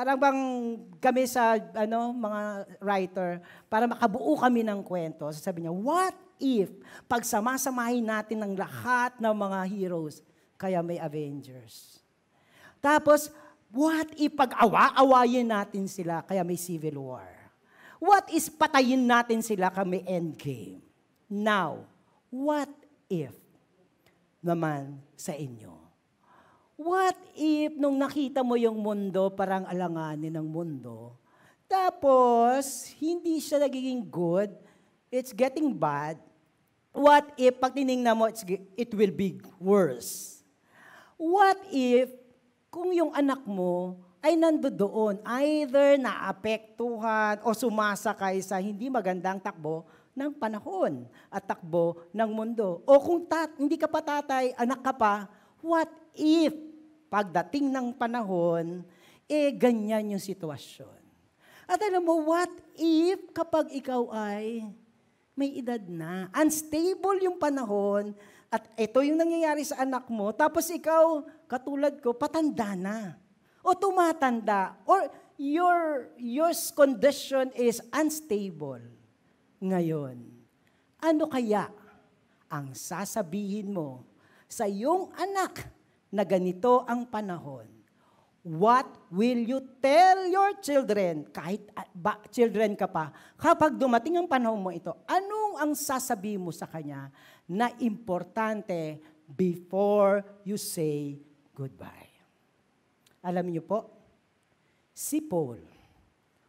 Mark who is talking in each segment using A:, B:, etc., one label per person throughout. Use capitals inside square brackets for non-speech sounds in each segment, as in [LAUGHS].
A: Parang bang kami sa ano mga writer, para makabuo kami ng kwento, sasabi niya, what if pag samasamahin natin ng lahat ng mga heroes, kaya may Avengers. Tapos, what if pag awa-awayin natin sila, kaya may Civil War. What is patayin natin sila, kaya may Endgame. Now, what if naman sa inyo? What if nung nakita mo yung mundo, parang alanganin ng mundo, tapos hindi siya nagiging good, it's getting bad, what if pag tinignan mo, it will be worse? What if kung yung anak mo ay nandoon, either naapektuhan o sumasakay sa hindi magandang takbo ng panahon at takbo ng mundo. O kung tat, hindi ka pa tatay, anak ka pa, what if pagdating ng panahon, eh ganyan yung sitwasyon. At alam mo, what if kapag ikaw ay may edad na, unstable yung panahon, at ito yung nangyayari sa anak mo, tapos ikaw, katulad ko, patanda na. O tumatanda. Or your, your condition is unstable ngayon. Ano kaya ang sasabihin mo sa iyong anak na ganito ang panahon, what will you tell your children, kahit ah, ba, children ka pa, kapag dumating ang panahon mo ito, anong ang sasabihin mo sa kanya na importante before you say goodbye? Alam niyo po, si Paul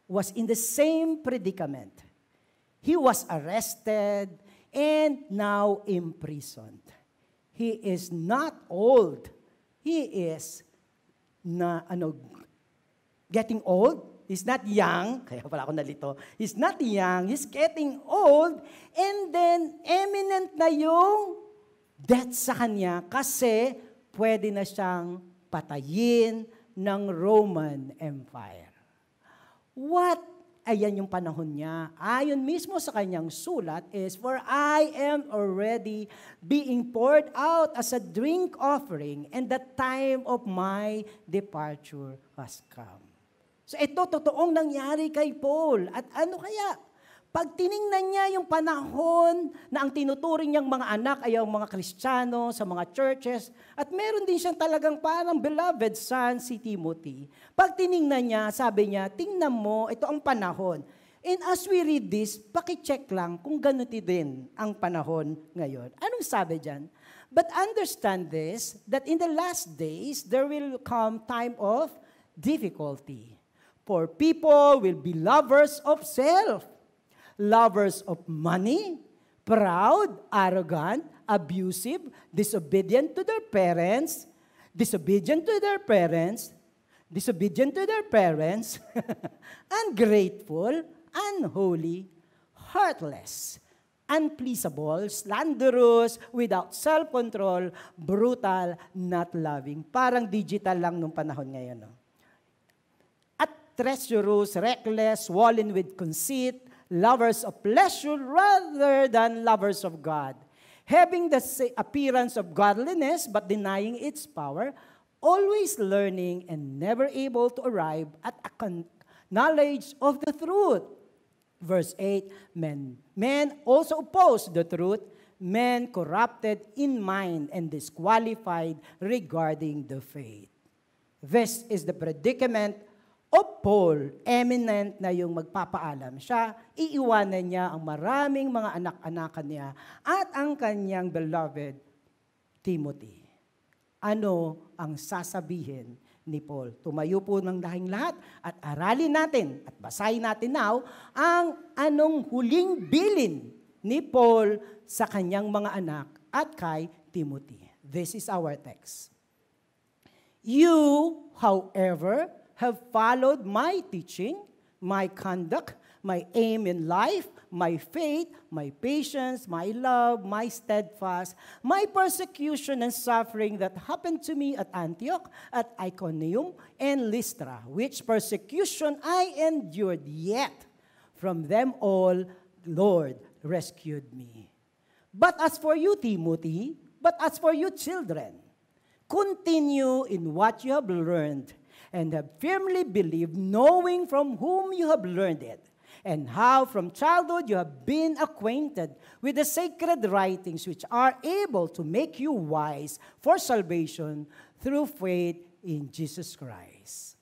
A: was in the same predicament. He was arrested and now imprisoned. He is not old He is na ano getting old. He's not young. [LAUGHS] Kaya pala ako nalito. He's not young. He's getting old. And then, eminent na yung death sa kanya kasi pwede na siyang patayin ng Roman Empire. What ayan yung panahon niya. Ayon mismo sa kanyang sulat is, For I am already being poured out as a drink offering, and the time of my departure has come. So ito, totoong nangyari kay Paul. At ano kaya? Pag tiningnan niya yung panahon na ang tinuturing niyang mga anak ay ang mga Kristiyano sa mga churches, at meron din siyang talagang parang beloved son si Timothy. Pag tiningnan niya, sabi niya, tingnan mo, ito ang panahon. And as we read this, pakicheck lang kung ganito din ang panahon ngayon. Anong sabi diyan? But understand this, that in the last days, there will come time of difficulty. For people will be lovers of self lovers of money, proud, arrogant, abusive, disobedient to their parents, disobedient to their parents, disobedient to their parents, [LAUGHS] ungrateful, unholy, heartless, unpleasable, slanderous, without self-control, brutal, not loving. Parang digital lang nung panahon ngayon. No? At treacherous, reckless, swollen with conceit, lovers of pleasure rather than lovers of God, having the appearance of godliness but denying its power, always learning and never able to arrive at a knowledge of the truth. Verse 8, men, men also oppose the truth, men corrupted in mind and disqualified regarding the faith. This is the predicament o Paul, eminent na yung magpapaalam siya, iiwanan niya ang maraming mga anak-anakan niya at ang kanyang beloved Timothy. Ano ang sasabihin ni Paul? Tumayo po ng dahing lahat at aralin natin at basahin natin now ang anong huling bilin ni Paul sa kanyang mga anak at kay Timothy. This is our text. You, however, have followed my teaching, my conduct, my aim in life, my faith, my patience, my love, my steadfast, my persecution and suffering that happened to me at Antioch, at Iconium, and Lystra, which persecution I endured, yet from them all, Lord rescued me. But as for you, Timothy, but as for you, children, continue in what you have learned and have firmly believed, knowing from whom you have learned it, and how from childhood you have been acquainted with the sacred writings which are able to make you wise for salvation through faith in Jesus Christ.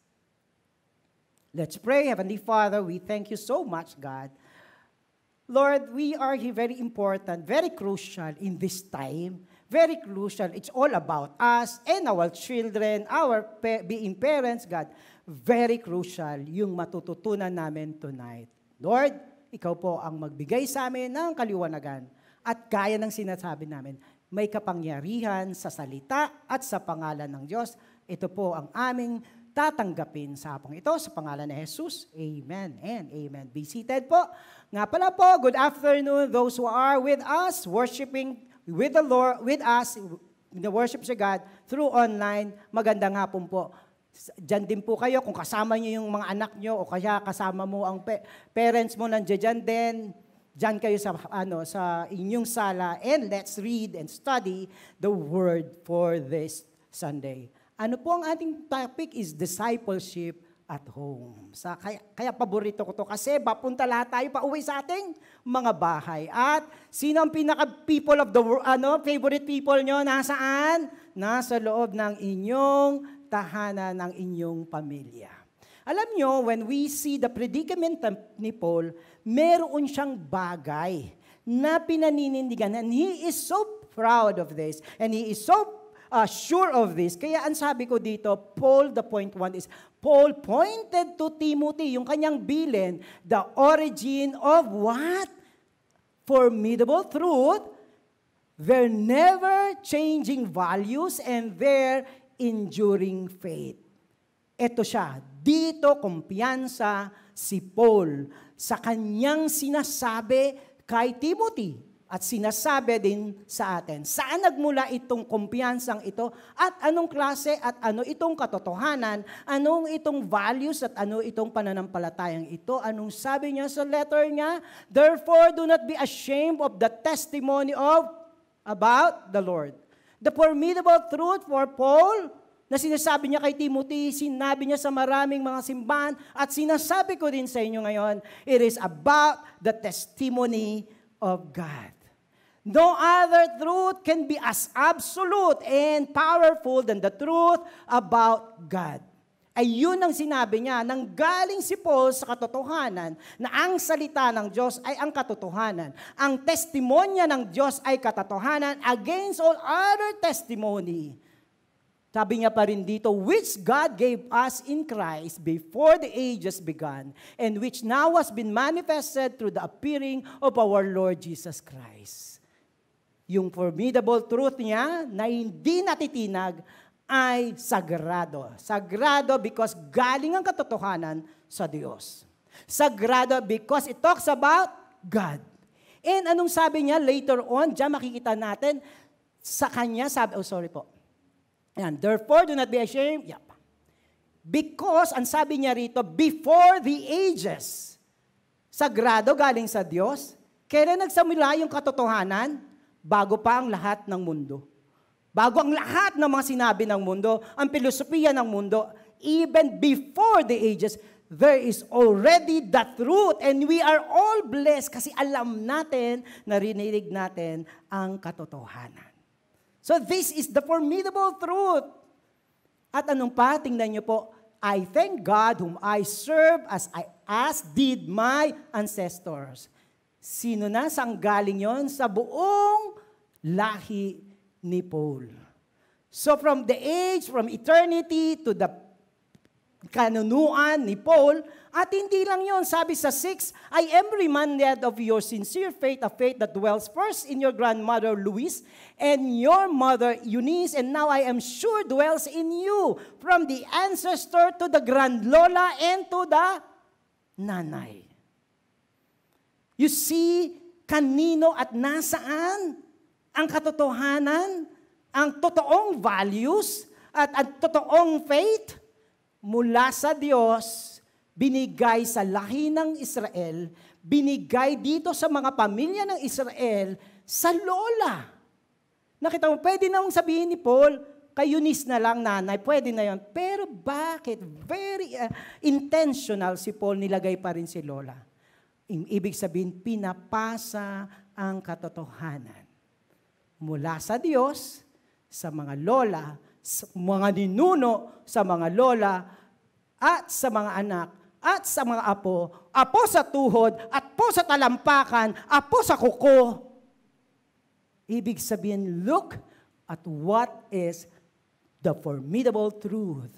A: Let's pray. Heavenly Father, we thank you so much, God. Lord, we are here very important, very crucial in this time. Very crucial. It's all about us and our children, our pa- being parents, God. Very crucial yung matututunan namin tonight. Lord, ikaw po ang magbigay sa amin ng kaliwanagan. At gaya ng sinasabi namin, may kapangyarihan sa salita at sa pangalan ng Diyos. Ito po ang aming tatanggapin sa hapong ito sa pangalan ni Jesus. Amen and amen. Be seated po. Nga pala po, good afternoon those who are with us, worshiping with the Lord, with us, the worship sa God through online. Magandang hapon po. Diyan din po kayo, kung kasama niyo yung mga anak niyo o kaya kasama mo ang pe- parents mo nandiyan din, diyan kayo sa ano sa inyong sala and let's read and study the word for this Sunday. Ano po ang ating topic is discipleship at home. Sa kaya, kaya paborito ko to kasi papunta lahat tayo pa uwi sa ating mga bahay. At sino ang pinaka people of the world, ano, favorite people nyo? Nasaan? Nasa loob ng inyong tahanan ng inyong pamilya. Alam nyo, when we see the predicament ni Paul, meron siyang bagay na pinaninindigan and he is so proud of this and he is so uh, sure of this. Kaya ang sabi ko dito, Paul, the point one is, Paul pointed to Timothy, yung kanyang bilin, the origin of what? Formidable truth, their never changing values, and their enduring faith. Ito siya, dito kumpiyansa si Paul sa kanyang sinasabi kay Timothy at sinasabi din sa atin. Saan nagmula itong kumpiyansang ito at anong klase at ano itong katotohanan, anong itong values at ano itong pananampalatayang ito, anong sabi niya sa letter niya, Therefore, do not be ashamed of the testimony of about the Lord. The formidable truth for Paul na sinasabi niya kay Timothy, sinabi niya sa maraming mga simbahan, at sinasabi ko din sa inyo ngayon, it is about the testimony of God. No other truth can be as absolute and powerful than the truth about God. Ay yun ang sinabi niya, nang galing si Paul sa katotohanan na ang salita ng Diyos ay ang katotohanan. Ang testimonya ng Diyos ay katotohanan against all other testimony. Sabi niya pa rin dito, which God gave us in Christ before the ages began, and which now has been manifested through the appearing of our Lord Jesus Christ. Yung formidable truth niya na hindi natitinag ay sagrado. Sagrado because galing ang katotohanan sa Diyos. Sagrado because it talks about God. And anong sabi niya later on, diyan makikita natin, sa kanya, sabi, oh sorry po. And therefore, do not be ashamed. Yep. Because, ang sabi niya rito, before the ages, sagrado galing sa Diyos, kailan nagsamula yung katotohanan? Bago pa ang lahat ng mundo. Bago ang lahat ng mga sinabi ng mundo, ang filosofiya ng mundo, even before the ages, there is already the truth and we are all blessed kasi alam natin, narinig natin ang katotohanan. So this is the formidable truth. At anong pa, tingnan niyo po, I thank God whom I serve as, I, as did my ancestors. Sino na? Saan galing yon? Sa buong lahi ni Paul. So from the age, from eternity to the kanunuan ni Paul, at hindi lang yon sabi sa 6, I am reminded of your sincere faith, a faith that dwells first in your grandmother Louise and your mother Eunice, and now I am sure dwells in you, from the ancestor to the grandlola and to the nanay. You see, kanino at nasaan ang katotohanan, ang totoong values, at ang totoong faith mula sa Diyos, binigay sa lahi ng Israel, binigay dito sa mga pamilya ng Israel, sa lola. Nakita mo, pwede nang sabihin ni Paul, kay Eunice na lang nanay, pwede na yon. Pero bakit? Very uh, intentional si Paul nilagay pa rin si Lola. Ibig sabihin, pinapasa ang katotohanan. Mula sa Diyos, sa mga lola, sa mga ninuno, sa mga lola, at sa mga anak, at sa mga apo, apo sa tuhod, at po sa talampakan, apo sa kuko. Ibig sabihin, look at what is the formidable truth.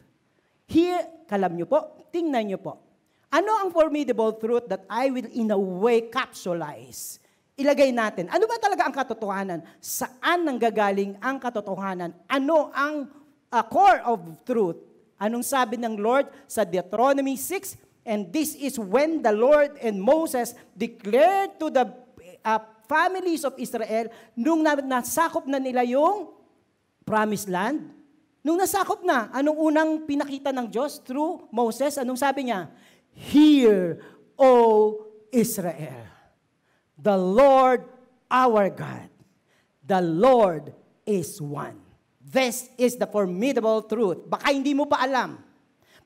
A: Here, kalam nyo po, tingnan nyo po. Ano ang formidable truth that I will in a way capsulize? Ilagay natin. Ano ba talaga ang katotohanan? Saan nanggagaling ang katotohanan? Ano ang uh, core of truth? Anong sabi ng Lord sa Deuteronomy 6? And this is when the Lord and Moses declared to the uh, families of Israel nung nasakop na nila yung promised land, Nung nasakop na, anong unang pinakita ng Diyos through Moses? Anong sabi niya? Hear, O Israel, the Lord our God, the Lord is one. This is the formidable truth. Baka hindi mo pa alam.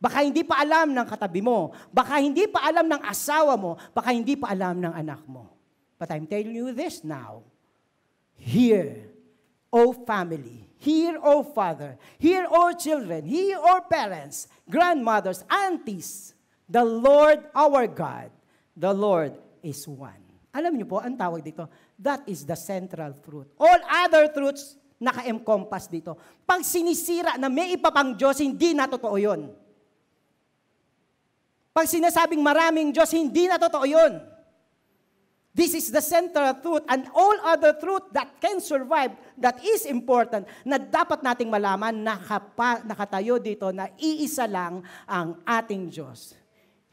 A: Baka hindi pa alam ng katabi mo. Baka hindi pa alam ng asawa mo. Baka hindi pa alam ng anak mo. But I'm telling you this now. Hear, O family, Hear, O Father. Hear, O children. Hear, O parents, grandmothers, aunties. The Lord our God, the Lord is one. Alam niyo po, ang tawag dito, that is the central truth. All other truths naka-encompass dito. Pag sinisira na may ipapang Diyos, hindi na totoo yun. Pag sinasabing maraming Diyos, hindi na totoo yun. This is the central truth and all other truth that can survive, that is important, na dapat nating malaman, nakapa, nakatayo dito na iisa lang ang ating Diyos.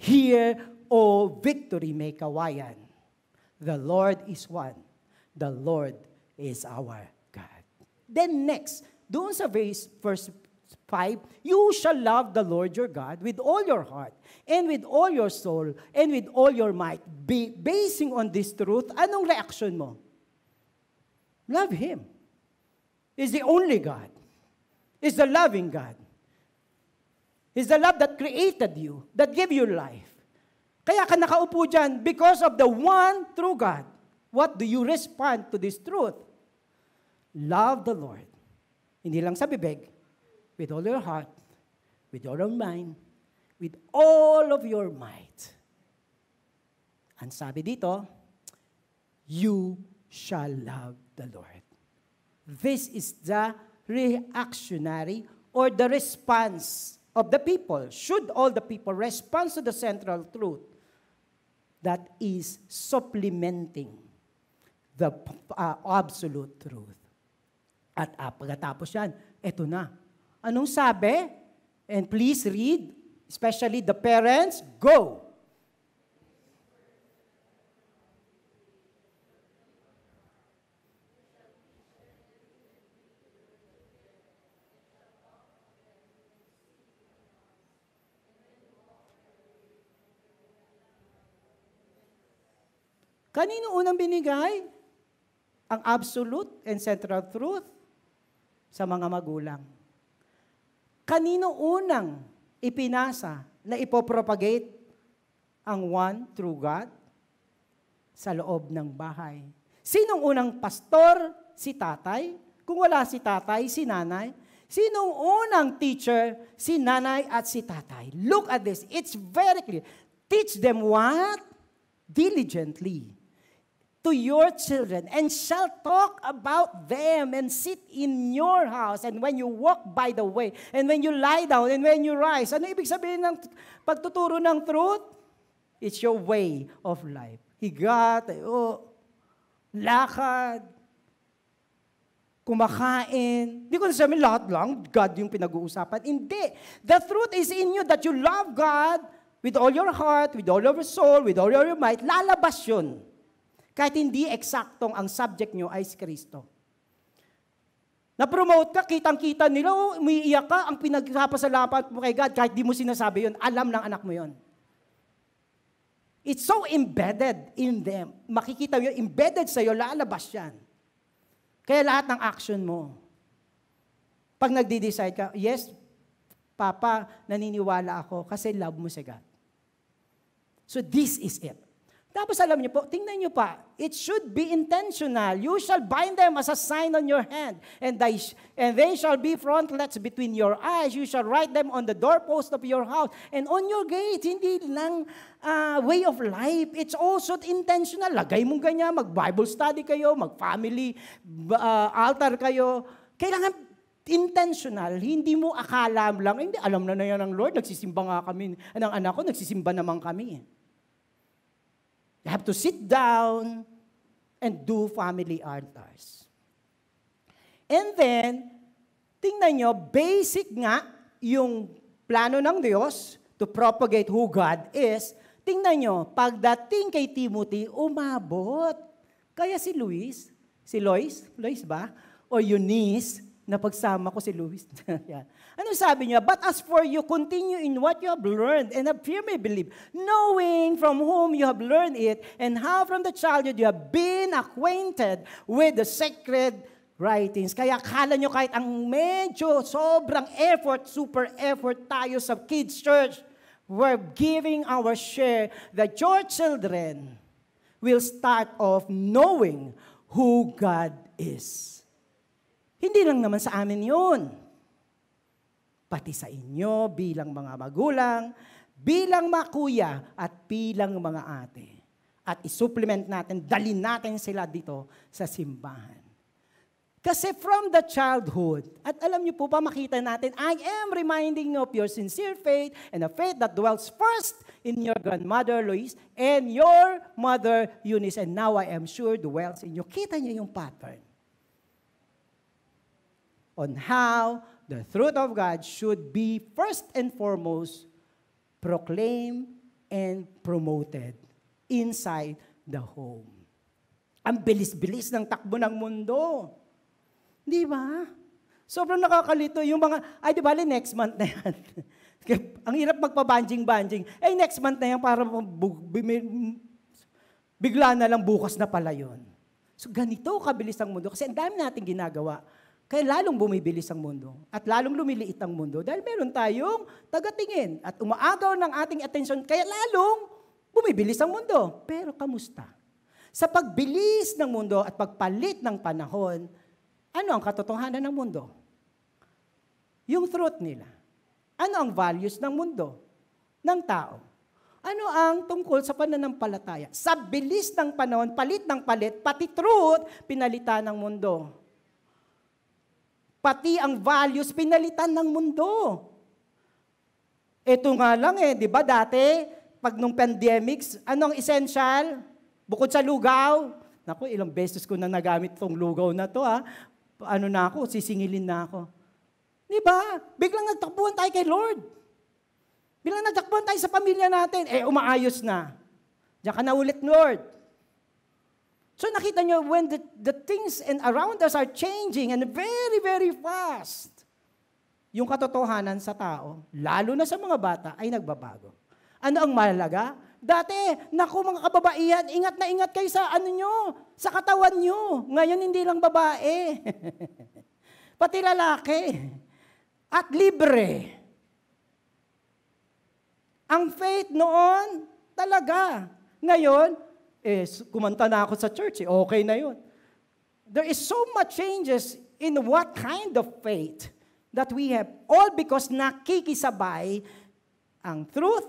A: Here, O victory may kawayan. The Lord is one. The Lord is our God. Then next, doon sa verse, verse 5, You shall love the Lord your God with all your heart, and with all your soul, and with all your might. Be, basing on this truth, anong reaction mo? Love Him. Is the only God. Is the loving God. Is the love that created you, that gave you life. Kaya ka nakaupo dyan because of the one true God. What do you respond to this truth? Love the Lord. Hindi lang sa bibig, with all your heart, with all your mind, with all of your might. Ang sabi dito, you shall love the Lord. This is the reactionary or the response of the people. Should all the people respond to the central truth that is supplementing the uh, absolute truth. At uh, pagkatapos yan, eto na. Anong sabi? And please read especially the parents, go. Kanino unang binigay? Ang absolute and central truth sa mga magulang. Kanino unang ipinasa na ipopropagate ang one true God sa loob ng bahay. Sinong unang pastor? Si tatay? Kung wala si tatay, si nanay? Sinong unang teacher? Si nanay at si tatay. Look at this. It's very clear. Teach them what? Diligently to your children and shall talk about them and sit in your house and when you walk by the way and when you lie down and when you rise. Ano ibig sabihin ng pagtuturo ng truth? It's your way of life. Higa, tayo, lakad, kumakain. Hindi ko nasabi lahat lang, God yung pinag-uusapan. Hindi. The truth is in you that you love God with all your heart, with all your soul, with all your might. Lalabas yun. Kahit hindi eksaktong ang subject nyo ay si Kristo. Na-promote ka, kitang-kita nila, oh, umiiyak ka, ang pinagpapasalamat mo kay God, kahit di mo sinasabi yun, alam ng anak mo yun. It's so embedded in them. Makikita mo yun, embedded sa'yo, lalabas yan. Kaya lahat ng action mo, Pag nagde-decide ka, yes, Papa, naniniwala ako kasi love mo si God. So this is it. Tapos alam niyo po, tingnan niyo pa, it should be intentional. You shall bind them as a sign on your hand, and they, and they shall be frontlets between your eyes. You shall write them on the doorpost of your house and on your gates. Hindi lang uh, way of life, it's also intentional. Lagay mo ganyan, mag-Bible study kayo, mag-family uh, altar kayo. Kailangan intentional, hindi mo akala lang, hindi, alam na na yan ng Lord, nagsisimba nga kami, ng anak ko, nagsisimba naman kami. You have to sit down and do family altars. And then, tingnan nyo, basic nga yung plano ng Diyos to propagate who God is. Tingnan nyo, pagdating kay Timothy, umabot. Kaya si Luis, si Lois, Lois ba? O Eunice, na pagsama ko si Luis. [LAUGHS] yeah. Ano sabi niya? But as for you, continue in what you have learned and have firmly believed, knowing from whom you have learned it, and how from the childhood you have been acquainted with the sacred writings. Kaya kala nyo kahit ang medyo sobrang effort, super effort tayo sa kids church, we're giving our share that your children will start off knowing who God is. Hindi lang naman sa amin yun. Pati sa inyo bilang mga magulang, bilang mga kuya, at bilang mga ate. At isupplement natin, dalin natin sila dito sa simbahan. Kasi from the childhood, at alam niyo po pa makita natin, I am reminding of your sincere faith and the faith that dwells first in your grandmother Lois and your mother Eunice, and now I am sure dwells in you. Kita niyo yung pattern on how the truth of God should be first and foremost proclaimed and promoted inside the home. Ang bilis-bilis ng takbo ng mundo. Di ba? Sobrang nakakalito. Yung mga, ay di ba, next month na yan. [LAUGHS] Ang hirap magpa-banjing-banjing. Eh, next month na yan para bigla na lang bukas na pala yon. So, ganito kabilis ang mundo. Kasi ang dami natin ginagawa kaya lalong bumibilis ang mundo at lalong lumiliit ang mundo dahil meron tayong tagatingin at umaagaw ng ating atensyon kaya lalong bumibilis ang mundo. Pero kamusta? Sa pagbilis ng mundo at pagpalit ng panahon, ano ang katotohanan ng mundo? Yung truth nila. Ano ang values ng mundo? Ng tao? Ano ang tungkol sa pananampalataya? Sa bilis ng panahon, palit ng palit, pati truth, pinalitan ng mundo. Pati ang values pinalitan ng mundo. Ito nga lang eh, di ba dati, pag nung pandemics, anong essential? Bukod sa lugaw, Naku, ilang beses ko na nagamit tong lugaw na to ha. Ano na ako, sisingilin na ako. Di ba? Biglang nagtakbuhan tayo kay Lord. Biglang nagtakbuhan tayo sa pamilya natin. Eh, umaayos na. Diyan ka na ulit, Lord. So nakita nyo, when the, the things and around us are changing and very, very fast, yung katotohanan sa tao, lalo na sa mga bata, ay nagbabago. Ano ang mahalaga? Dati, naku mga kababaihan, ingat na ingat kayo sa ano nyo, sa katawan nyo. Ngayon, hindi lang babae. [LAUGHS] Pati lalaki. At libre. Ang faith noon, talaga. Ngayon, eh, kumanta na ako sa church, eh, okay na yun. There is so much changes in what kind of faith that we have, all because nakikisabay ang truth,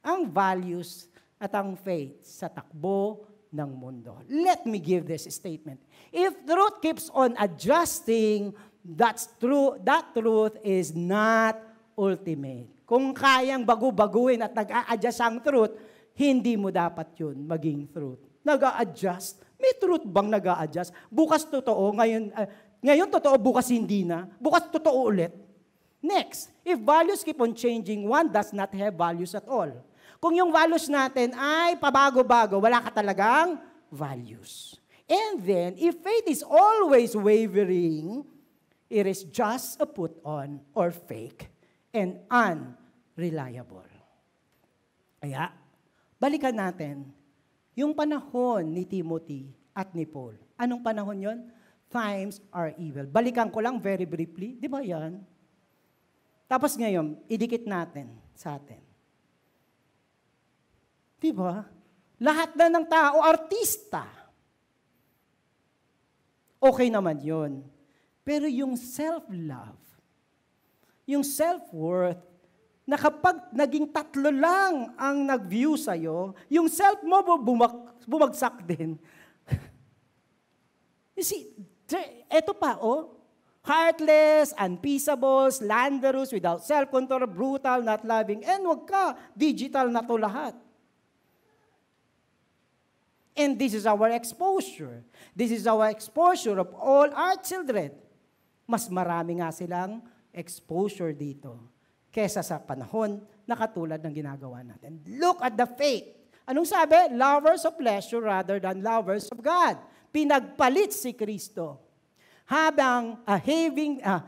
A: ang values, at ang faith sa takbo ng mundo. Let me give this statement. If truth keeps on adjusting, that's true, that truth is not ultimate. Kung kayang bagu-baguhin at nag-a-adjust ang truth, hindi mo dapat yun maging truth. nag adjust May truth bang nag adjust Bukas totoo, ngayon, uh, ngayon totoo, bukas hindi na. Bukas totoo ulit. Next, if values keep on changing, one does not have values at all. Kung yung values natin ay pabago-bago, wala ka talagang values. And then, if faith is always wavering, it is just a put on or fake and unreliable. Kaya, Balikan natin yung panahon ni Timothy at ni Paul. Anong panahon yon? times are evil. Balikan ko lang very briefly. Di ba yan? Tapos ngayon, idikit natin sa atin. Di ba? Lahat na ng tao, artista. Okay naman yon. Pero yung self-love, yung self-worth, na kapag naging tatlo lang ang nag-view sa'yo, yung self mo bumak, bumagsak din. [LAUGHS] you see, eto pa, oh, heartless, unpeaceable, slanderous, without self-control, brutal, not loving, and wag ka, digital na to lahat. And this is our exposure. This is our exposure of all our children. Mas marami nga silang exposure dito kesa sa panahon na katulad ng ginagawa natin. Look at the faith. Anong sabi? Lovers of pleasure rather than lovers of God. Pinagpalit si Kristo. Habang uh, having, uh,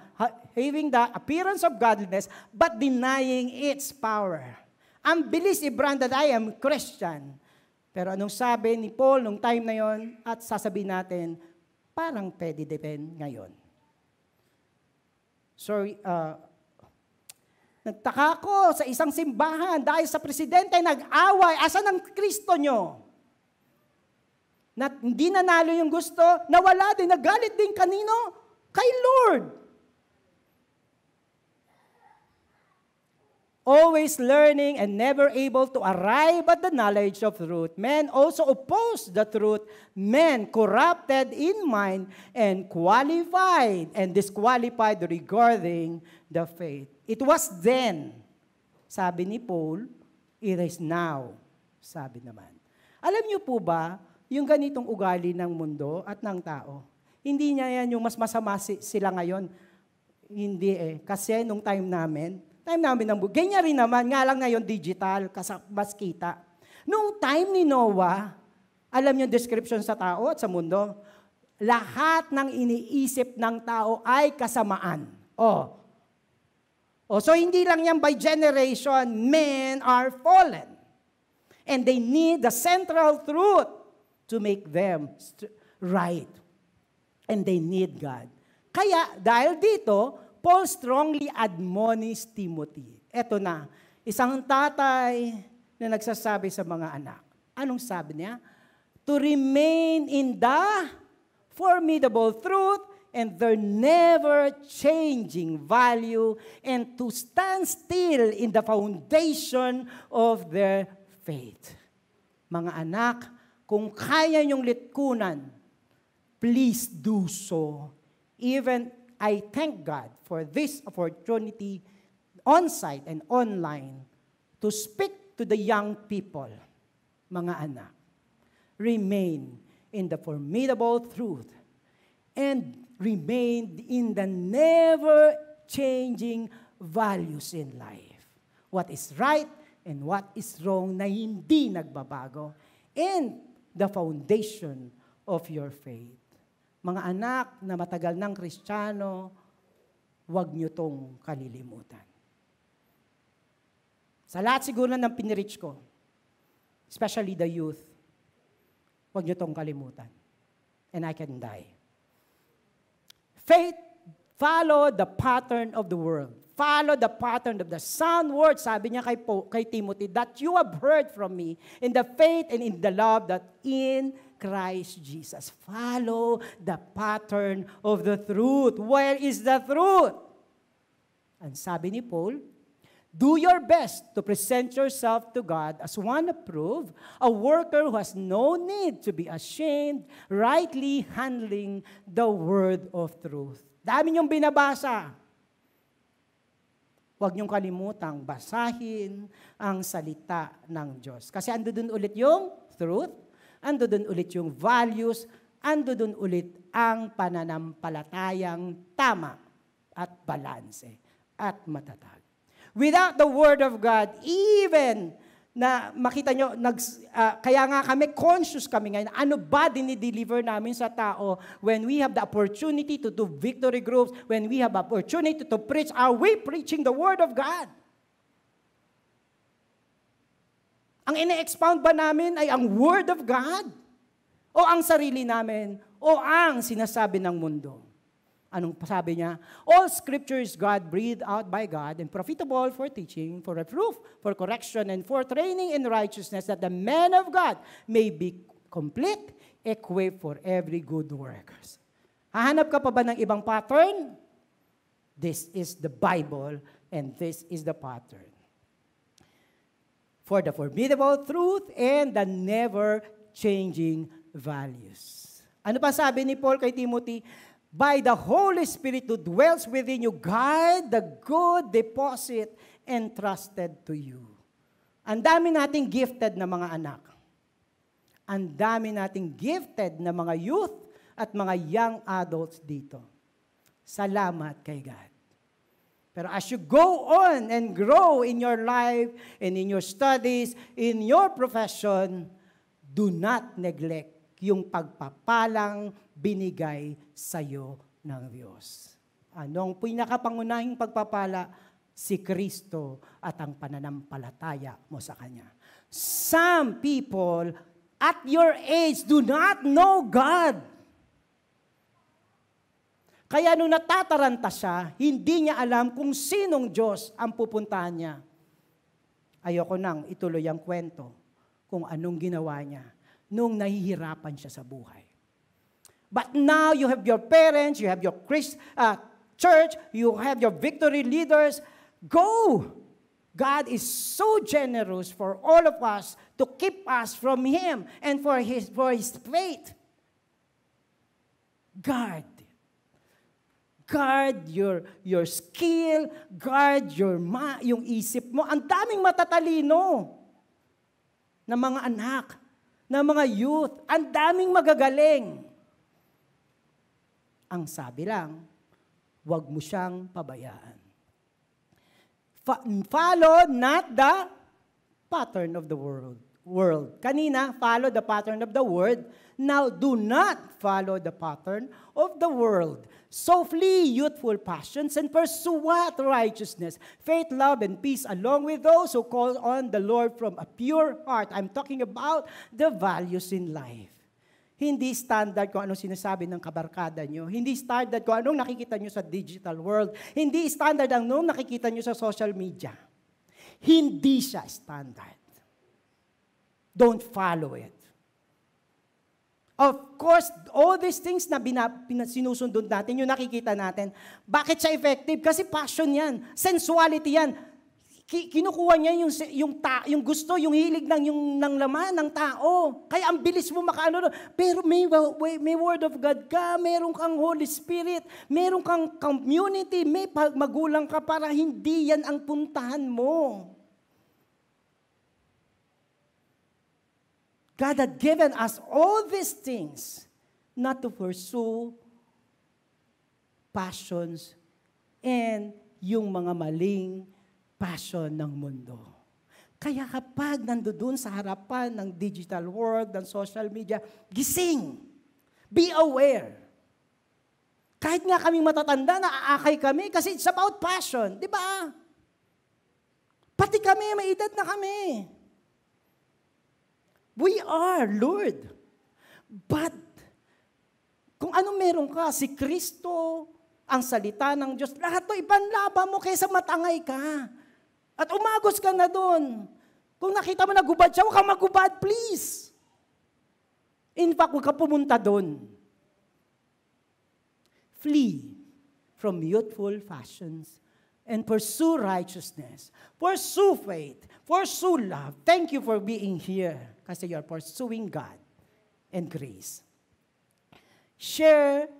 A: having the appearance of godliness but denying its power. Ang bilis i-brand that I am Christian. Pero anong sabi ni Paul nung time na yon at sasabihin natin, parang pwede din ngayon. Sorry, uh, Nagtaka ko sa isang simbahan dahil sa presidente nag-away. Asan ang Kristo nyo? Na, hindi nanalo yung gusto, nawala din, nagalit din kanino? Kay Lord. Always learning and never able to arrive at the knowledge of truth. Men also oppose the truth. Men corrupted in mind and qualified and disqualified regarding the faith. It was then, sabi ni Paul, it is now, sabi naman. Alam niyo po ba, yung ganitong ugali ng mundo at ng tao, hindi niya yan yung mas masama sila ngayon. Hindi eh. Kasi nung time namin, time namin ng ganyan rin naman, nga lang ngayon digital, mas kita. Nung time ni Noah, alam niyo description sa tao at sa mundo, lahat ng iniisip ng tao ay kasamaan. Oh, Oh, so hindi lang yan by generation, men are fallen. And they need the central truth to make them right. And they need God. Kaya dahil dito, Paul strongly admonished Timothy. Ito na, isang tatay na nagsasabi sa mga anak. Anong sabi niya? To remain in the formidable truth and their never changing value and to stand still in the foundation of their faith. Mga anak, kung kaya niyong litkunan, please do so. Even I thank God for this opportunity on-site and online to speak to the young people, mga anak. Remain in the formidable truth and remained in the never changing values in life. What is right and what is wrong na hindi nagbabago. And the foundation of your faith. Mga anak na matagal ng Kristiyano, huwag niyo tong kalilimutan. Sa lahat siguro ng pinirich ko, especially the youth, huwag niyo tong kalimutan. And I can die. Faith follow the pattern of the world. Follow the pattern of the sound word, sabi niya kay, po, kay Timothy, that you have heard from me in the faith and in the love that in Christ Jesus. Follow the pattern of the truth. Where is the truth? And sabi ni Paul, Do your best to present yourself to God as one approved, a worker who has no need to be ashamed, rightly handling the word of truth. Dami niyong binabasa. Huwag niyong kalimutang basahin ang salita ng Diyos. Kasi ando dun ulit yung truth, ando dun ulit yung values, ando dun ulit ang pananampalatayang tama at balanse at matatag. Without the Word of God, even na makita nyo, nag, uh, kaya nga kami, conscious kami ngayon, ano ba dinideliver namin sa tao when we have the opportunity to do victory groups, when we have opportunity to preach, are we preaching the Word of God? Ang ina-expound ba namin ay ang Word of God? O ang sarili namin? O ang sinasabi ng mundo? Anong sabi niya? All scripture is God breathed out by God and profitable for teaching, for reproof, for correction, and for training in righteousness that the man of God may be complete, equipped for every good work. Hahanap ka pa ba ng ibang pattern? This is the Bible and this is the pattern. For the formidable truth and the never-changing values. Ano pa sabi ni Paul kay Timothy? By the Holy Spirit who dwells within you, guard the good deposit entrusted to you. Ang dami nating gifted na mga anak. Ang dami nating gifted na mga youth at mga young adults dito. Salamat kay God. Pero as you go on and grow in your life and in your studies, in your profession, do not neglect yung pagpapalang binigay sa iyo ng Diyos. Anong pinakapangunahing pagpapala? Si Kristo at ang pananampalataya mo sa Kanya. Some people at your age do not know God. Kaya nung natataranta siya, hindi niya alam kung sinong Diyos ang pupuntahan niya. Ayoko nang ituloy ang kwento kung anong ginawa niya nung nahihirapan siya sa buhay. But now you have your parents, you have your Christ, uh, church, you have your victory leaders. Go! God is so generous for all of us to keep us from Him and for His, for his faith. Guard. Guard your, your skill, guard your ma, yung isip mo. Ang daming matatalino na mga anak, na mga youth. Ang daming magagaling. Ang sabi lang, huwag mo siyang pabayaan. Fa- follow not the pattern of the world. World. Kanina, follow the pattern of the world. Now, do not follow the pattern of the world. So flee youthful passions and pursue what? Righteousness, faith, love, and peace, along with those who call on the Lord from a pure heart. I'm talking about the values in life. Hindi standard kung anong sinasabi ng kabarkada nyo. Hindi standard kung anong nakikita nyo sa digital world. Hindi standard ang anong nakikita nyo sa social media. Hindi siya standard. Don't follow it. Of course, all these things na bina, sinusundod natin, yung nakikita natin, bakit siya effective? Kasi passion yan. Sensuality yan kinukuha niya yung, yung, ta, yung gusto, yung hilig ng, yung, ng laman ng tao. Kaya ang bilis mo makaano. Pero may, may word of God ka, meron kang Holy Spirit, meron kang community, may magulang ka para hindi yan ang puntahan mo. God had given us all these things not to pursue passions and yung mga maling passion ng mundo. Kaya kapag nandoon sa harapan ng digital world, ng social media, gising. Be aware. Kahit nga kaming matatanda, naaakay kami kasi it's about passion. Di ba? Pati kami, may edad na kami. We are, Lord. But, kung ano meron ka, si Kristo, ang salita ng Diyos, lahat to ipanlaban mo kaysa matangay ka. At umagos ka na doon. Kung nakita mo nagubad siya, huwag kang magubad, please. In fact, huwag ka pumunta doon. Flee from youthful fashions and pursue righteousness. Pursue faith. Pursue love. Thank you for being here kasi you're pursuing God and grace. Share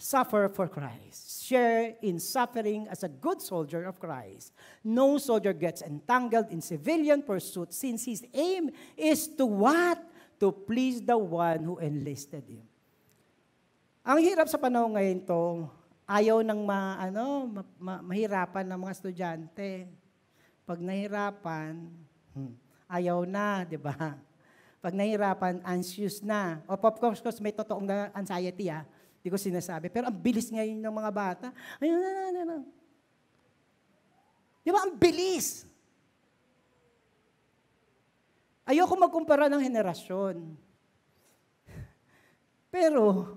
A: suffer for Christ. Share in suffering as a good soldier of Christ. No soldier gets entangled in civilian pursuit since his aim is to what? To please the one who enlisted him. Ang hirap sa panahon ngayon to, ayaw ng ma, ano, ma, ma, mahirapan ng mga estudyante. Pag nahirapan, hmm, ayaw na, di ba? Pag nahirapan, anxious na. O of course, may totoong anxiety ah hindi ko sinasabi. Pero ang bilis ngayon ng mga bata. Ayun, na, na, na. Di ba? Ang bilis. Ayoko magkumpara ng henerasyon. Pero,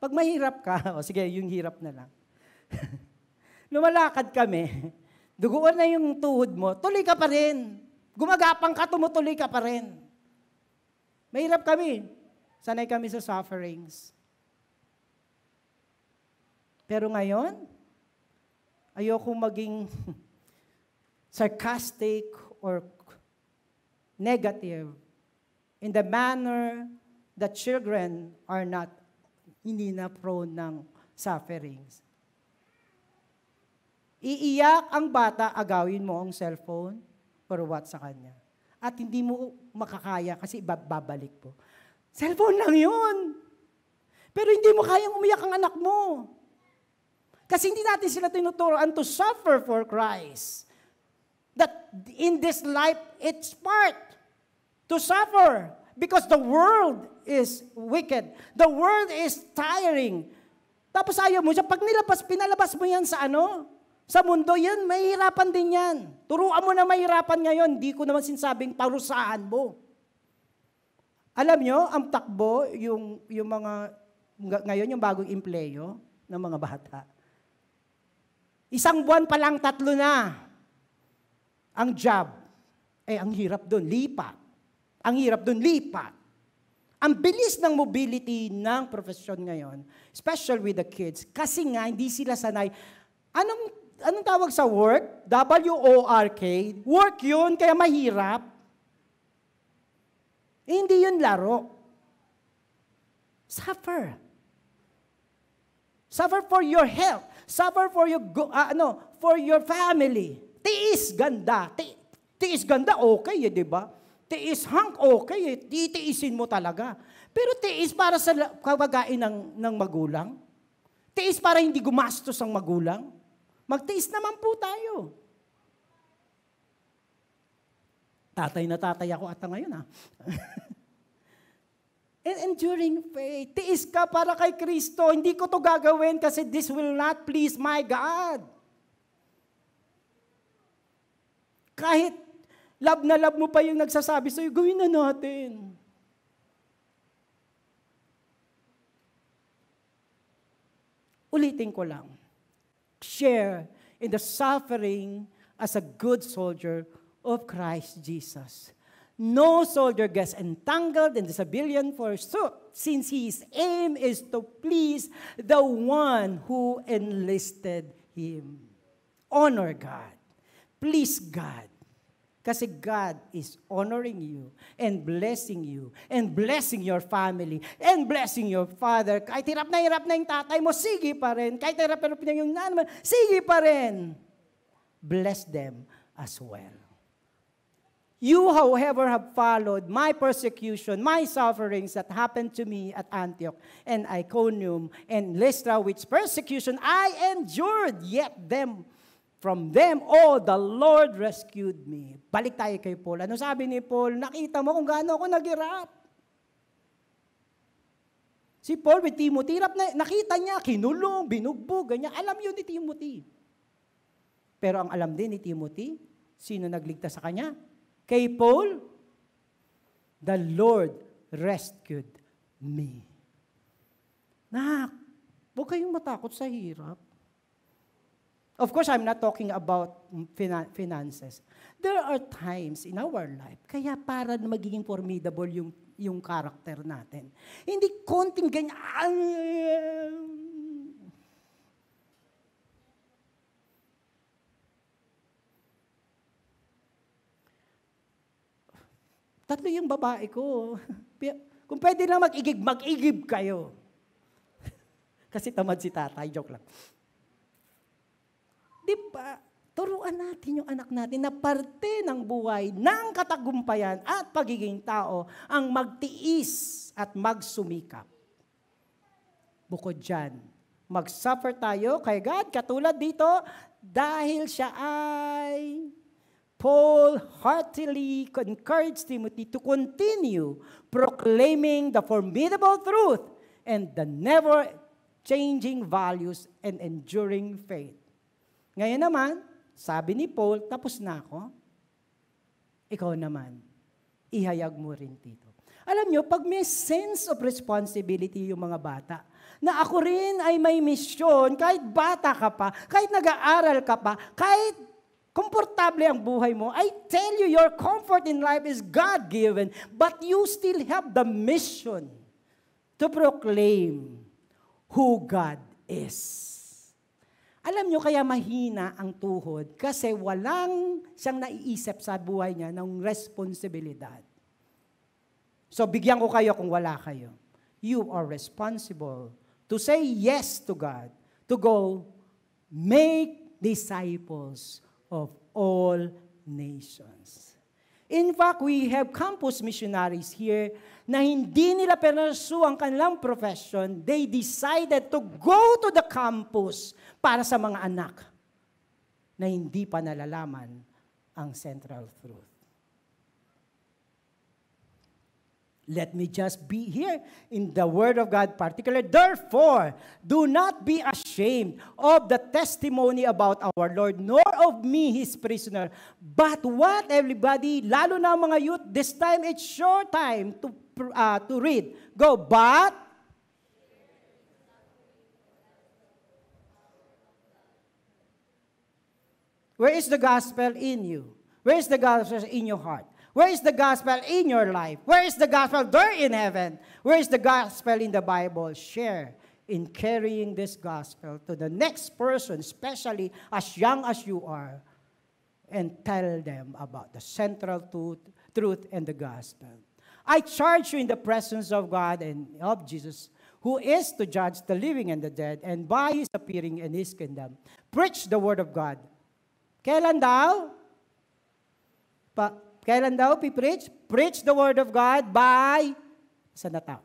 A: pag mahirap ka, [LAUGHS] o sige, yung hirap na lang. [LAUGHS] Lumalakad kami, duguan na yung tuhod mo, tuloy ka pa rin. Gumagapang ka, tumutuloy ka pa rin. Mahirap kami. Sanay kami sa sufferings. Pero ngayon, ayoko maging [LAUGHS] sarcastic or negative in the manner that children are not, hindi na prone ng sufferings. Iiyak ang bata, agawin mo ang cellphone what sa kanya. At hindi mo makakaya kasi babalik po. Cellphone lang yun. Pero hindi mo kayang umiyak ang anak mo. Kasi hindi natin sila tinuturoan to suffer for Christ. That in this life, it's part to suffer. Because the world is wicked. The world is tiring. Tapos ayaw mo siya, pag nilabas, pinalabas mo yan sa ano? Sa mundo yan, mahirapan din yan. Turuan mo na mahirapan ngayon. Di ko naman sinsabing parusahan mo. Alam nyo, ang takbo, yung, yung mga, ngayon yung bagong empleyo ng mga bata. Isang buwan pa lang tatlo na ang job. Eh, ang hirap doon, lipat. Ang hirap doon, lipat. Ang bilis ng mobility ng profesyon ngayon, especially with the kids, kasi nga hindi sila sanay. Anong, anong tawag sa work? W-O-R-K. Work yun, kaya mahirap. Eh, hindi yun laro. Suffer. Suffer for your health. Suffer for your, uh, ano, for your family. Tiis ganda. Ti, tiis ganda, okay, eh, di ba? Tiis hang okay eh. Titiisin mo talaga. Pero tiis para sa kabagain ng, ng magulang. Tiis para hindi gumastos ang magulang. Magtiis naman po tayo. Tatay na tatay ako ata ngayon ha. [LAUGHS] And enduring faith. Tiis ka para kay Kristo. Hindi ko to gagawin kasi this will not please my God. Kahit Love na love mo pa yung nagsasabi sa'yo, gawin na natin. Ulitin ko lang. Share in the suffering as a good soldier of Christ Jesus. No soldier gets entangled in the civilian pursuit, since his aim is to please the one who enlisted him. Honor God. Please God. Kasi God is honoring you and blessing you and blessing your family and blessing your father. Kahit hirap na hirap na yung tatay mo, sige pa rin. Kahit hirap na hirap na yung nanay mo, sige pa rin. Bless them as well. You, however, have followed my persecution, my sufferings that happened to me at Antioch and Iconium and Lystra, which persecution I endured, yet them From them all, the Lord rescued me. Balik tayo kay Paul. Ano sabi ni Paul? Nakita mo kung gaano ako naghirap. Si Paul with Timothy, hirap na, nakita niya, kinulong, binugbog, ganyan. Alam yun ni Timothy. Pero ang alam din ni Timothy, sino nagligtas sa kanya? Kay Paul, the Lord rescued me. Nak, huwag kayong matakot sa hirap. Of course, I'm not talking about finances. There are times in our life, kaya para magiging formidable yung, yung character natin. Hindi konting ganyan, Tatlo yung babae ko. [LAUGHS] Kung pwede lang mag-igib, mag-igib kayo. [LAUGHS] Kasi tamad si tatay, joke lang. Di ba? Turuan natin yung anak natin na parte ng buhay, ng katagumpayan at pagiging tao ang magtiis at magsumikap. Bukod dyan, mag-suffer tayo kay God, katulad dito, dahil siya ay Paul heartily encouraged Timothy to continue proclaiming the formidable truth and the never changing values and enduring faith ngayon naman, sabi ni Paul, tapos na ako. Ikaw naman, ihayag mo rin dito. Alam nyo, pag may sense of responsibility yung mga bata, na ako rin ay may misyon, kahit bata ka pa, kahit nag-aaral ka pa, kahit komportable ang buhay mo, I tell you, your comfort in life is God-given, but you still have the mission to proclaim who God is. Alam nyo kaya mahina ang tuhod kasi walang siyang naiisip sa buhay niya ng responsibilidad. So bigyan ko kayo kung wala kayo. You are responsible to say yes to God, to go make disciples of all nations. In fact, we have campus missionaries here na hindi nila pinarsu ang kanilang profession. They decided to go to the campus para sa mga anak na hindi pa nalalaman ang central truth. Let me just be here in the Word of God particular. Therefore, do not be ashamed of the testimony about our Lord, nor of me, His prisoner. But what everybody, lalo na mga youth, this time it's short time to, uh, to read. Go, but Where is the gospel in you? Where is the gospel in your heart? Where is the gospel in your life? Where is the gospel there in heaven? Where is the gospel in the Bible? Share in carrying this gospel to the next person, especially as young as you are, and tell them about the central truth, truth and the gospel. I charge you in the presence of God and of Jesus, who is to judge the living and the dead, and by his appearing in his kingdom, preach the word of God. Kailan daw? Pa, Kailan daw pipreach? Preach the word of God by, sa nata.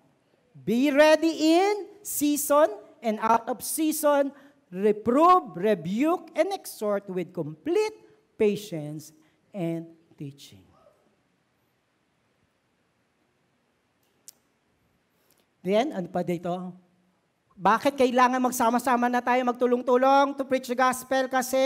A: Be ready in season and out of season, reprove, rebuke, and exhort with complete patience and teaching. Then, ano pa dito? Bakit kailangan magsama-sama na tayo magtulong-tulong to preach the gospel? Kasi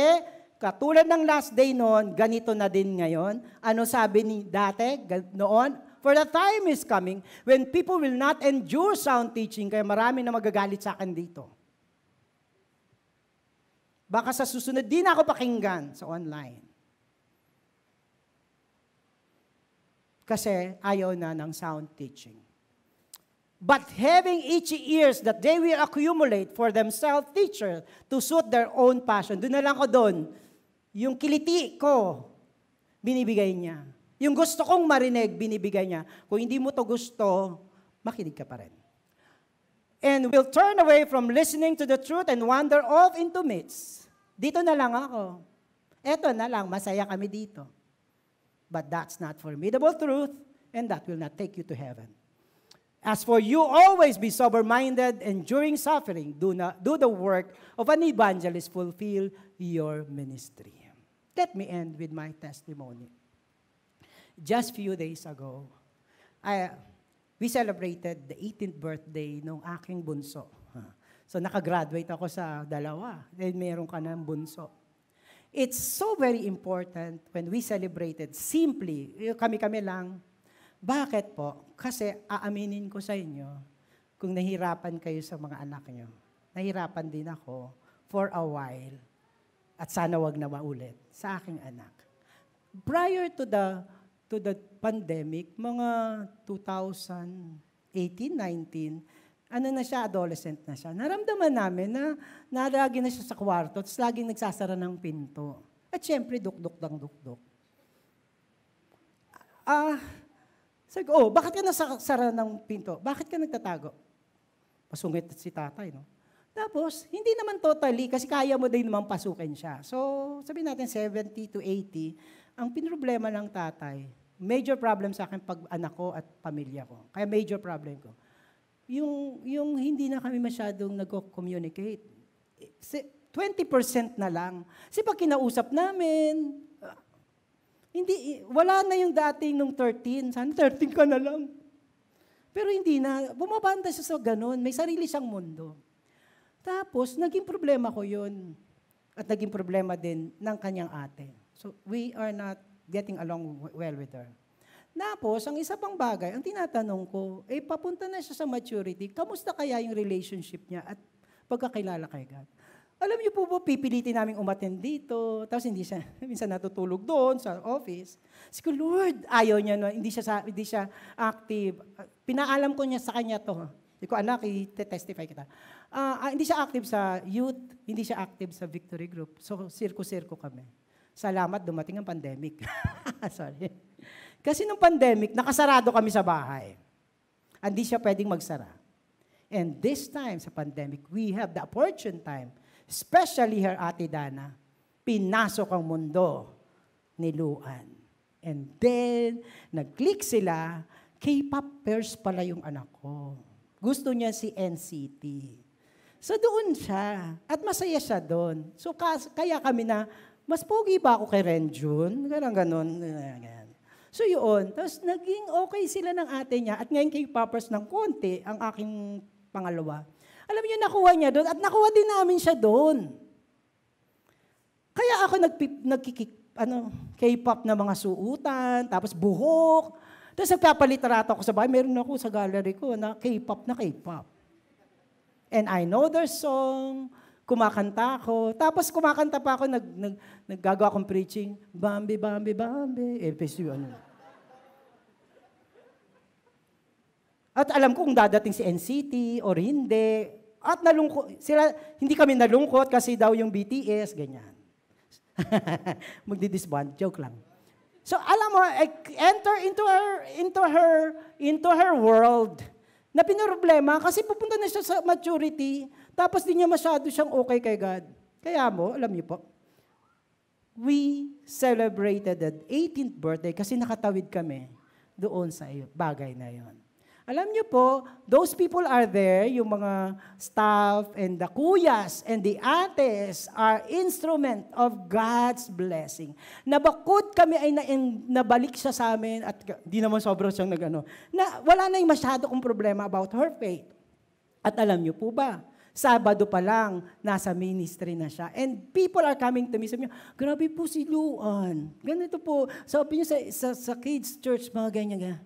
A: Katulad ng last day noon, ganito na din ngayon. Ano sabi ni dati, noon? For the time is coming when people will not endure sound teaching, kaya marami na magagalit sa akin dito. Baka sa susunod, di na ako pakinggan sa online. Kasi ayaw na ng sound teaching. But having itchy ears that they will accumulate for themselves teachers to suit their own passion. Doon na lang ako doon yung kiliti ko, binibigay niya. Yung gusto kong marinig, binibigay niya. Kung hindi mo to gusto, makinig ka pa rin. And will turn away from listening to the truth and wander off into myths. Dito na lang ako. Eto na lang, masaya kami dito. But that's not formidable truth, and that will not take you to heaven. As for you, always be sober-minded, enduring suffering. Do, not, do the work of an evangelist. Fulfill your ministry. Let me end with my testimony. Just few days ago, I, we celebrated the 18th birthday ng aking bunso. So nakagraduate ako sa dalawa. Then meron ka ng bunso. It's so very important when we celebrated simply, kami-kami lang. Bakit po? Kasi aaminin ko sa inyo, kung nahirapan kayo sa mga anak nyo, nahirapan din ako for a while at sana wag na maulit sa aking anak. Prior to the to the pandemic, mga 2018, 19, ano na siya, adolescent na siya. Naramdaman namin na nalagi na siya sa kwarto, at laging nagsasara ng pinto. At syempre, duk-duk dang duk-duk. Ah, sabi oh, bakit ka nasara ng pinto? Bakit ka nagtatago? Pasungit si tatay, no? Tapos, hindi naman totally, kasi kaya mo din naman pasukin siya. So, sabi natin 70 to 80, ang pinroblema ng tatay, major problem sa akin pag anak ko at pamilya ko. Kaya major problem ko. Yung, yung hindi na kami masyadong nag-communicate. 20% na lang. Kasi pag kinausap namin, hindi, wala na yung dating nung 13. Sana 13 ka na lang. Pero hindi na. Bumabanda siya sa ganun. May sarili siyang mundo. Tapos, naging problema ko yun. At naging problema din ng kanyang ate. So, we are not getting along well with her. Tapos, ang isa pang bagay, ang tinatanong ko, eh, papunta na siya sa maturity, kamusta kaya yung relationship niya at pagkakilala kay God? Alam niyo po po, pipilitin namin umattend dito, tapos hindi siya, [LAUGHS] minsan natutulog doon sa office. Sige, Lord, ayaw niya, no, hindi, siya sa, hindi siya active. Pinaalam ko niya sa kanya to. Hindi ko, anak, i-testify kita. Uh, hindi siya active sa youth, hindi siya active sa victory group. So, sirko-sirko kami. Salamat, dumating ang pandemic. [LAUGHS] Sorry. Kasi nung pandemic, nakasarado kami sa bahay. Hindi siya pwedeng magsara. And this time sa pandemic, we have the opportune time, especially her Ate Dana, pinasok ang mundo ni Luan. And then, nag-click sila, K-popers pala yung anak ko. Gusto niya si NCT. So doon siya. At masaya siya doon. So kaya kami na, mas pogi ba ako kay Renjun? Ganon, ganon. ganon. So yun, tapos naging okay sila ng ate niya at ngayon kay Papas ng konti, ang aking pangalawa. Alam niyo, nakuha niya doon at nakuha din namin siya doon. Kaya ako nag, nagkikik, ano, K-pop na mga suutan, tapos buhok. Tapos nagpapalitrato ako sa bahay, meron ako sa gallery ko na K-pop na K-pop. And I know their song, kumakanta ako. Tapos kumakanta pa ako, nag, nag, naggagawa akong preaching. Bambi, Bambi, Bambi. Eh, ano. At alam kong dadating si NCT or hindi. At nalungkot, sila, hindi kami nalungkot kasi daw yung BTS, ganyan. [LAUGHS] Magdi-disband, joke lang. So alam mo, I enter into her, into her, into her world na pinroblema kasi pupunta na siya sa maturity, tapos di niya masyado siyang okay kay God. Kaya mo, alam niyo po, we celebrated the 18th birthday kasi nakatawid kami doon sa bagay na yon. Alam niyo po, those people are there, yung mga staff and the kuyas and the ates are instrument of God's blessing. Nabakot kami ay na, nabalik siya sa amin at di naman sobrang siyang nagano. Na, wala na yung masyado kong problema about her faith. At alam niyo po ba, Sabado pa lang, nasa ministry na siya. And people are coming to me, sabi niya, grabe po si Luan. Ganito po, sabi niya sa, sa, sa kids church, mga ganyan, ganyan.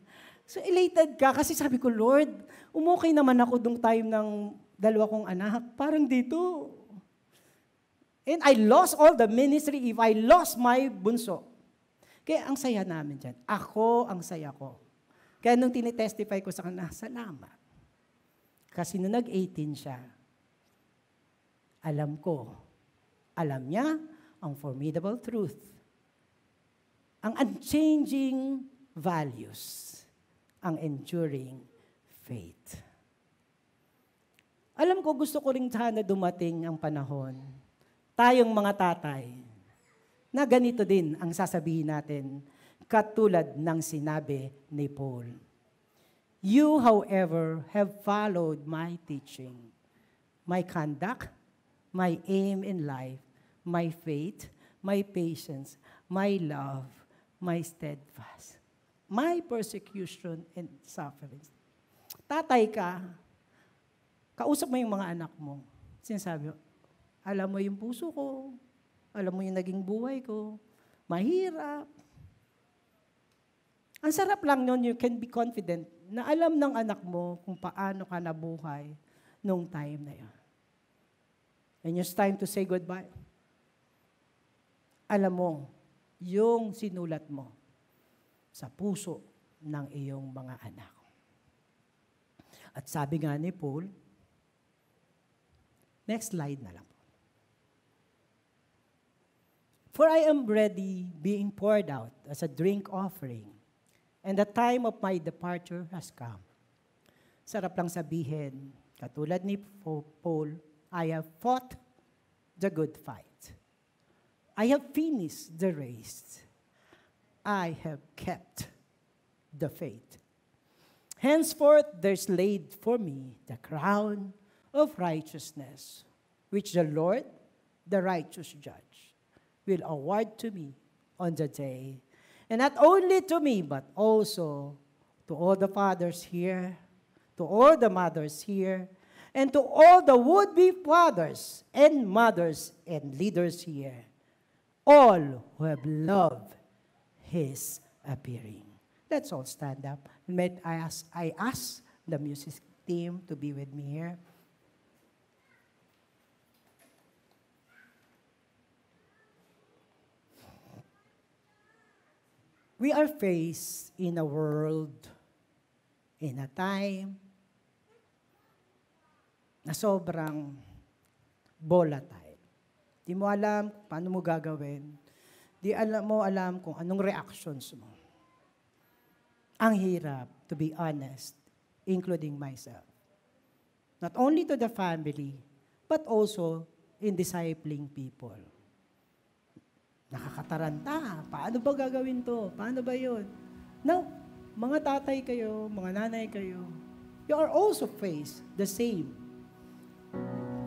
A: So elated ka kasi sabi ko, Lord, umukay naman ako dung time ng dalawa kong anak. Parang dito. And I lost all the ministry if I lost my bunso. Kaya ang saya namin dyan. Ako ang saya ko. Kaya nung tinitestify ko sa kanya, salamat. Kasi nung nag-18 siya, alam ko, alam niya ang formidable truth. Ang unchanging values ang enduring faith. Alam ko, gusto ko rin sana dumating ang panahon, tayong mga tatay, na ganito din ang sasabihin natin, katulad ng sinabi ni Paul. You, however, have followed my teaching, my conduct, my aim in life, my faith, my patience, my love, my steadfast my persecution and sufferings. Tatay ka, kausap mo yung mga anak mo. Sinasabi, alam mo yung puso ko, alam mo yung naging buhay ko, mahirap. Ang sarap lang nun, you can be confident na alam ng anak mo kung paano ka nabuhay nung time na yun. And it's time to say goodbye. Alam mo, yung sinulat mo, sa puso ng iyong mga anak. At sabi nga ni Paul, next slide na lang po. For I am ready being poured out as a drink offering, and the time of my departure has come. Sarap lang sabihin, katulad ni Paul, I have fought the good fight. I have finished the race. I have kept the faith. Henceforth, there's laid for me the crown of righteousness, which the Lord, the righteous judge, will award to me on the day. And not only to me, but also to all the fathers here, to all the mothers here, and to all the would be fathers and mothers and leaders here, all who have loved his appearing. Let's all stand up. May I ask, I ask the music team to be with me here. We are faced in a world, in a time, na sobrang volatile. Di mo alam paano mo gagawin. Di alam mo alam kung anong reactions mo. Ang hirap, to be honest, including myself. Not only to the family, but also in discipling people. Nakakataranta. Paano ba gagawin to? Paano ba yun? Now, mga tatay kayo, mga nanay kayo, you are also faced the same.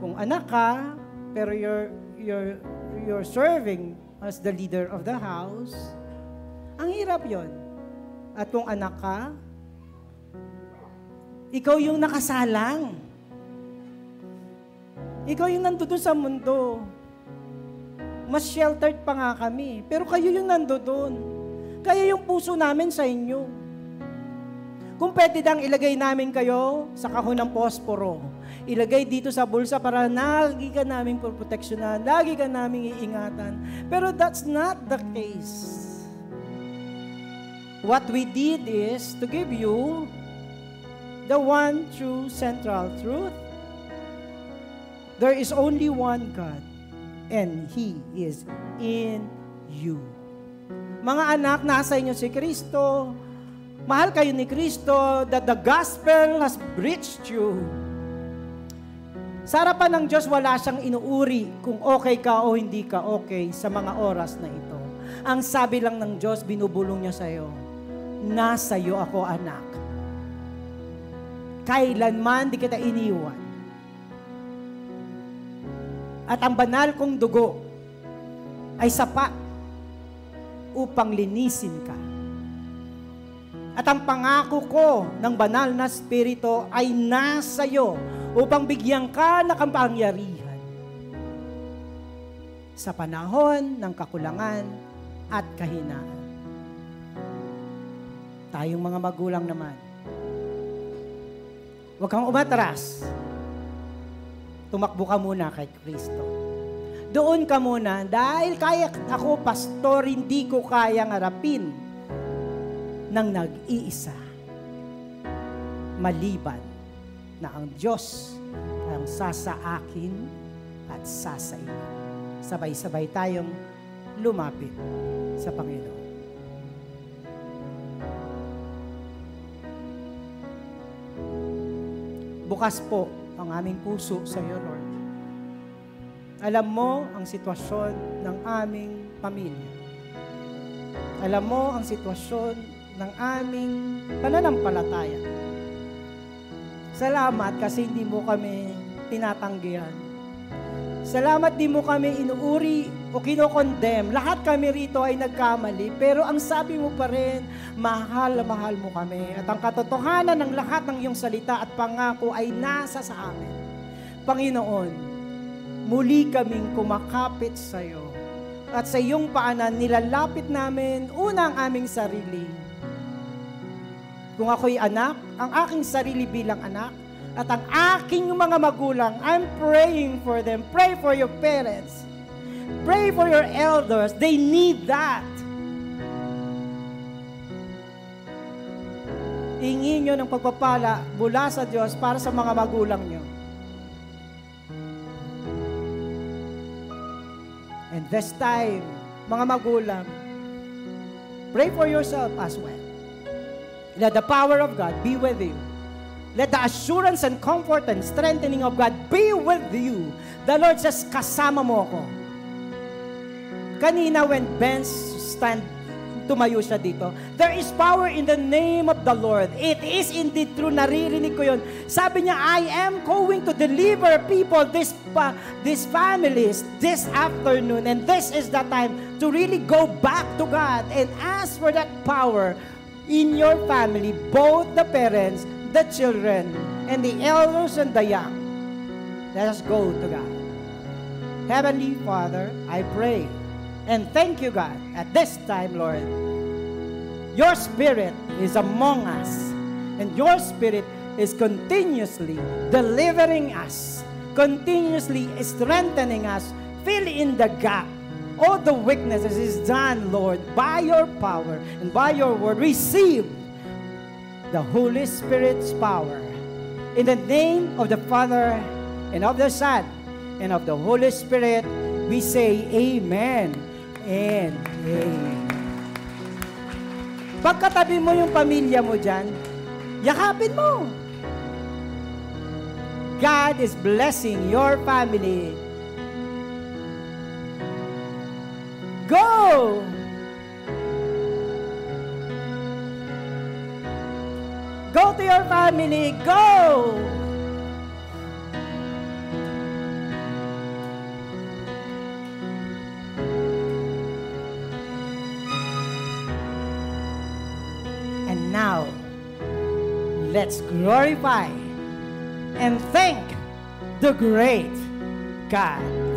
A: Kung anak ka, pero you're, you're, you're serving as the leader of the house, ang hirap yon. At kung anak ka, ikaw yung nakasalang. Ikaw yung nandoon sa mundo. Mas sheltered pa nga kami. Pero kayo yung nandoon. Kaya yung puso namin sa inyo. Kung pwede dang ilagay namin kayo sa kahon ng posporo, ilagay dito sa bulsa para lagi ka naming proteksyonan, lagi ka naming iingatan. Pero that's not the case. What we did is to give you the one true central truth. There is only one God, and He is in you. Mga anak, nasa inyo si Kristo. Mahal kayo ni Kristo that the gospel has reached you. Sa harapan ng Diyos, wala siyang inuuri kung okay ka o hindi ka okay sa mga oras na ito. Ang sabi lang ng Diyos, binubulong niya sa iyo, nasa iyo ako anak. Kailanman di kita iniwan. At ang banal kong dugo ay sapat upang linisin ka. At ang pangako ko ng banal na spirito ay nasa iyo upang bigyan ka ng kapangyarihan sa panahon ng kakulangan at kahinaan. Tayong mga magulang naman. Huwag kang umatras. Tumakbo ka muna kay Kristo. Doon ka muna, dahil kaya ako, pastor, hindi ko kayang harapin ng nag-iisa. Maliban na ang Diyos ang sasa akin at sasa iyo. Sabay-sabay tayong lumapit sa Panginoon. Bukas po ang aming puso sa iyo, Lord. Alam mo ang sitwasyon ng aming pamilya. Alam mo ang sitwasyon ng aming pananampalataya. Salamat kasi hindi mo kami tinatanggihan. Salamat di mo kami inuuri o kinokondem. Lahat kami rito ay nagkamali. Pero ang sabi mo pa rin, mahal na mahal mo kami. At ang katotohanan ng lahat ng iyong salita at pangako ay nasa sa amin. Panginoon, muli kaming kumakapit sa iyo. At sa iyong paanan, nilalapit namin una ang aming sarili. Kung ako'y anak, ang aking sarili bilang anak, at ang aking mga magulang, I'm praying for them. Pray for your parents. Pray for your elders. They need that. Hingi nyo ng pagpapala mula sa Diyos para sa mga magulang nyo. And this time, mga magulang, pray for yourself as well. Let the power of God be with you. Let the assurance and comfort and strengthening of God be with you. The Lord says, kasama mo ako. Kanina when Ben stand, tumayo siya dito, there is power in the name of the Lord. It is indeed true. Naririnig ko yun. Sabi niya, I am going to deliver people, this, uh, these families, this afternoon. And this is the time to really go back to God and ask for that power in your family, both the parents the children, and the elders and the young. Let us go to God. Heavenly Father, I pray and thank you, God, at this time, Lord. Your Spirit is among us. And your Spirit is continuously delivering us, continuously strengthening us, fill in the gap. All the weaknesses is done, Lord, by your power and by your word. Receive the Holy Spirit's power. In the name of the Father and of the Son and of the Holy Spirit, we say Amen and Amen. Pagkatabi mo yung pamilya mo dyan, yakapin mo. God is blessing your family. Go! Go to your family. Go! And now, let's glorify and thank the great God.